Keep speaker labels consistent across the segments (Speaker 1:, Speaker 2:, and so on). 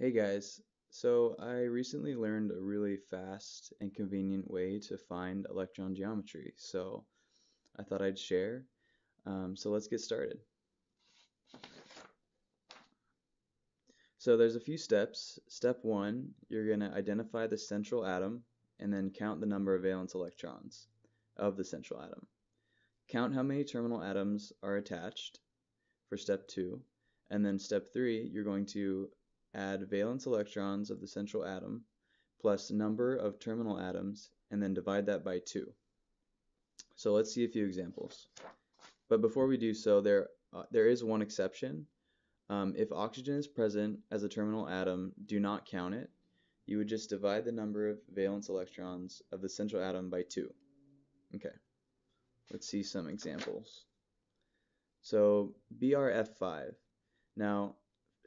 Speaker 1: Hey guys, so I recently learned a really fast and convenient way to find electron geometry, so I thought I'd share. Um, so let's get started. So there's a few steps. Step one, you're going to identify the central atom and then count the number of valence electrons of the central atom. Count how many terminal atoms are attached for step two. And then step three, you're going to add valence electrons of the central atom plus number of terminal atoms and then divide that by 2. So let's see a few examples. But before we do so, there, uh, there is one exception. Um, if oxygen is present as a terminal atom, do not count it. You would just divide the number of valence electrons of the central atom by 2. Okay, let's see some examples. So BRF5. Now,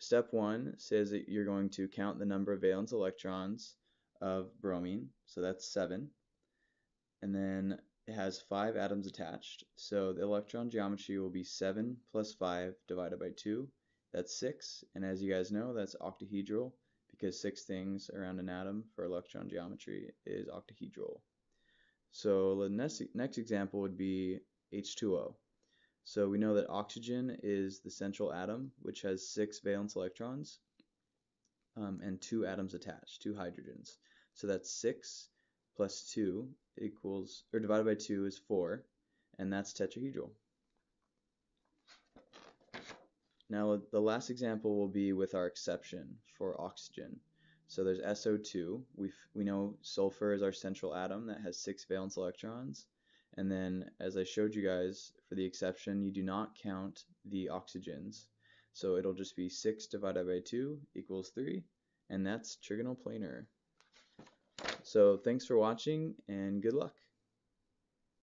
Speaker 1: Step one says that you're going to count the number of valence electrons of bromine, so that's seven. And then it has five atoms attached, so the electron geometry will be seven plus five divided by two, that's six. And as you guys know, that's octahedral because six things around an atom for electron geometry is octahedral. So the next, next example would be H2O. So we know that oxygen is the central atom, which has six valence electrons um, and two atoms attached, two hydrogens. So that's six plus two equals, or divided by two is four, and that's tetrahedral. Now the last example will be with our exception for oxygen. So there's SO2. We we know sulfur is our central atom that has six valence electrons. And then, as I showed you guys, for the exception, you do not count the oxygens. So it'll just be 6 divided by 2 equals 3, and that's trigonal planar. So thanks for watching, and good luck.